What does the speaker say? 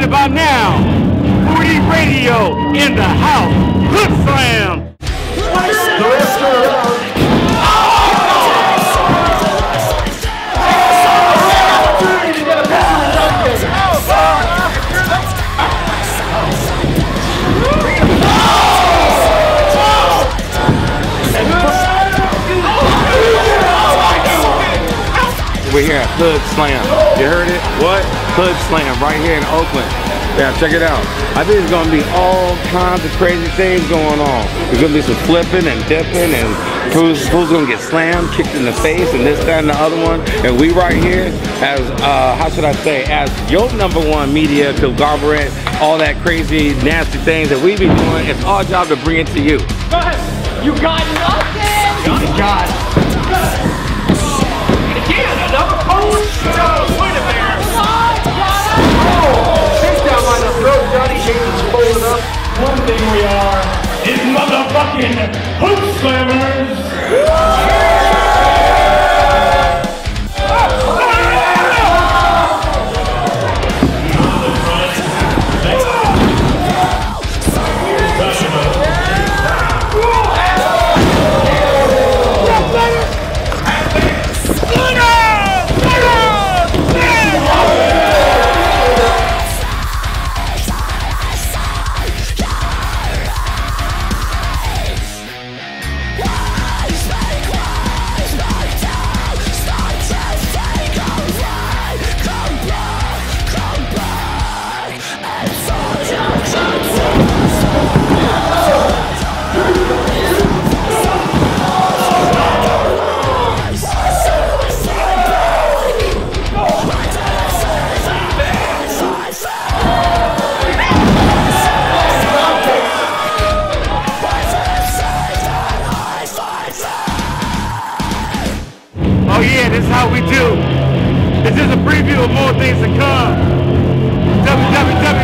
Right about now, 40 Radio in the house. Hoodslam. We're here at Hoodslam. You heard it? What? Hood Slam right here in Oakland. Yeah, check it out. I think there's gonna be all kinds of crazy things going on. There's gonna be some flipping and dipping and who's, who's gonna get slammed, kicked in the face, and this, that, and the other one. And we right here as, uh, how should I say, as your number one media conglomerate, all that crazy, nasty things that we be doing, it's our job to bring it to you. You got nothing! God. Again, thing we are is motherfucking hoop slammers. Oh yeah, this is how we do. This is a preview of more things to come. www.40radio.com. You heard?